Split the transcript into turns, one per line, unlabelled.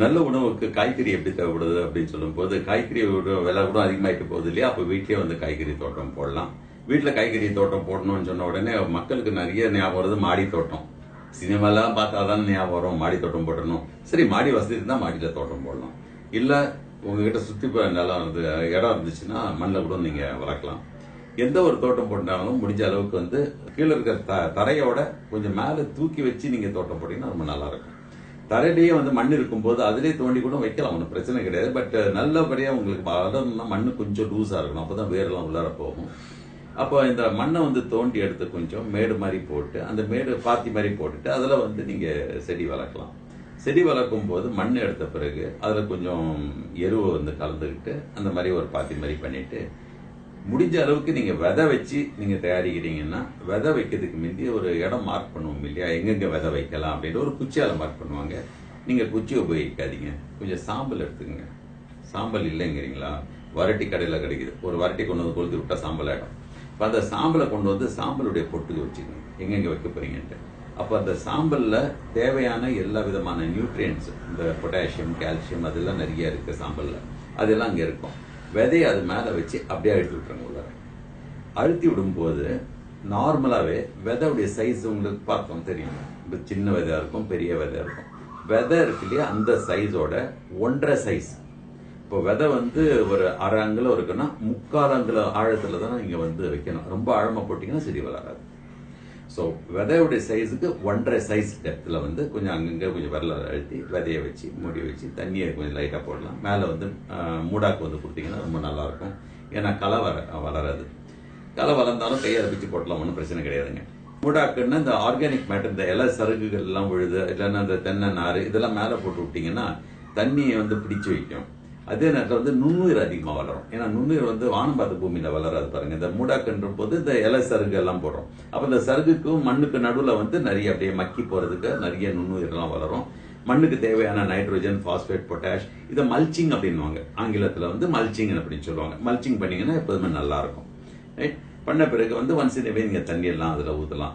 நல்ல உணவுக்கு காய்கறி எப்படி தேவைப்படுது அப்படின்னு சொல்லும்போது காய்கறி விலை கூட அதிகமாயிட்டு போகுது இல்லையா? அப்போ வீட்லயே வந்து காய்கறி தோட்டம் போடலாம். வீட்டில் காய்கறி தோட்டம் போடணும்னு சொன்ன உடனே மக்களுக்கு நிறைய ஞாபகம் வருது மாடி தோட்டம். சினிமாலாம் பார்த்தா தான் ஞாபகம் வரும் மாடி தோட்டம் போடணும். சரி மாடி வசதி இருந்தால் மாடியில் தோட்டம் போடலாம். இல்லை உங்ககிட்ட சுற்றி நிலம் இருந்து இடம் இருந்துச்சுன்னா மண்ணில் கூட நீங்கள் வளர்க்கலாம். எந்த ஒரு தோட்டம் போட்டாலும் முடிஞ்ச அளவுக்கு வந்து கீழே இருக்கிற த தரையோட கொஞ்சம் மேலே தூக்கி வச்சு நீங்கள் தோட்டம் போட்டிங்கன்னா ரொம்ப நல்லாயிருக்கும் தரையிலேயே வந்து மண் இருக்கும்போது அதிலே தோண்டி கூட வைக்கலாம் ஒன்றும் பிரச்சனை கிடையாது. பட் uh, நல்லபடியாக உங்களுக்கு வளரணும்னா மண் கொஞ்சம் லூஸாக இருக்கணும். அப்போ தான் வேர்லாம் உள்ளார போகும். அப்போ இந்த மண்ணை வந்து தோண்டி எடுத்து கொஞ்சம் மேடு மாதிரி போட்டு அந்த மேடு பாத்தி மாதிரி போட்டுட்டு அதில் வந்து நீங்கள் செடி வளர்க்கலாம். செடி வளர்க்கும் போது மண் எடுத்த பிறகு அதில் கொஞ்சம் எருவை வந்து கலந்துக்கிட்டு அந்த மாதிரி ஒரு பாத்தி மாதிரி பண்ணிவிட்டு முடிஞ்ச அளவுக்கு நீங்க விதை வச்சு நீங்க தயாரிக்கிறீங்கன்னா விதை வைக்கிறதுக்கு முந்தி ஒரு இடம் மார்க் பண்ணுவோம் இல்லையா? எங்கெங்க விதை வைக்கலாம் அப்படின்னு ஒரு குச்சியால மார்க் பண்ணுவாங்க. நீங்க குச்சி உபயோகிக்காதீங்க. கொஞ்சம் சாம்பல் எடுத்துக்கங்க. சாம்பல் இல்லைங்கிறீங்களா? வரட்டி கடையில் கிடைக்குது. ஒரு வரட்டி கொண்டு வந்து கொளுத்து விட்டா சாம்பல் ஆகிடும் இப்போ அந்த சாம்பலை கொண்டு வந்து சாம்பலுடைய பொட்டுக்கு வச்சுக்கோங்க. எங்கெங்க வைக்க போறீங்கன்ட்டு. அப்போ அந்த சாம்பலில் தேவையான எல்லா விதமான நியூட்ரியன்ஸ் இந்த பொட்டாசியம் கால்சியம் அதெல்லாம் நிறைய இருக்குது சாம்பலில். அதெல்லாம் அங்கே இருக்கும். விதையை அது மேலே வச்சு அப்படியே அழுத்தி விட்டுருங்க உள்ளார அழுத்தி விடும்போது நார்மலாகவே விதையுடைய சைஸ் உங்களுக்கு பார்த்தோம் தெரியும்? இப்போ சின்ன விதையாக இருக்கும் பெரிய விதையாக இருக்கும். விதை இருக்கு இல்லையா? அந்த சைஸோட ஒன்றரை சைஸ் இப்போ விதை வந்து ஒரு அரை அங்குலம் இருக்குன்னா முக்கால் அங்குல ஆழத்தில் தான் நீங்கள் வந்து வைக்கணும். ரொம்ப ஆழமாக போட்டிங்கன்னா செடி வளராது ஸோ விதையுடைய சைஸுக்கு ஒன்றரை சைஸ் டெப்த்தில் வந்து கொஞ்சம் அங்கங்கே கொஞ்சம் விரல அழுத்தி விதைய வச்சு மூடி வச்சு தண்ணியை கொஞ்சம் லைட்டாக போடலாம். மேலே வந்து மூடாக்கு வந்து கொடுத்தீங்கன்னா ரொம்ப நல்லாயிருக்கும். ஏன்னா களை வர வளராது. களை வளர்ந்தாலும் கையை பிச்சு போடலாம் ஒன்றும் பிரச்சனை கிடையாதுங்க. மூடாக்குன்னா இந்த ஆர்கானிக் மேட்டர் இந்த இலை சருகுகள் எல்லாம் விழுது இல்லைன்னா இந்த தென்னை நார் இதெல்லாம் மேலே போட்டு விட்டிங்கன்னா தண்ணியை வந்து பிடிச்சு வைக்கும். அதே நேரத்தில் வந்து நுண்ணுயிர் அதிகமாக வளரும். ஏன்னா நுண்ணுயிர் வந்து வானம் பார்த்த பூமியில் வளராது பாருங்க. இந்த மூடாக்குன்ற போது இந்த இலை சருகு எல்லாம் போடுறோம். அப்போ இந்த சருகுக்கும் மண்ணுக்கு நடுவில் வந்து நிறைய அப்படியே மக்கி போகிறதுக்கு நிறைய நுண்ணுயிரெல்லாம் வளரும். மண்ணுக்கு தேவையான நைட்ரோஜன் பாஸ்பேட் பொட்டாஷ் இதை மல்ச்சிங் அப்படின்னுவாங்க. ஆங்கிலத்தில் வந்து மல்ச்சிங் அப்படின்னு சொல்லுவாங்க. மல்ச்சிங் பண்ணீங்கன்னா எப்போதுமே நல்லா இருக்கும். ரைட் பண்ண பிறகு வந்து ஒன்ஸ் இந்த நீங்கள் தண்ணி எல்லாம் அதில் ஊற்றலாம்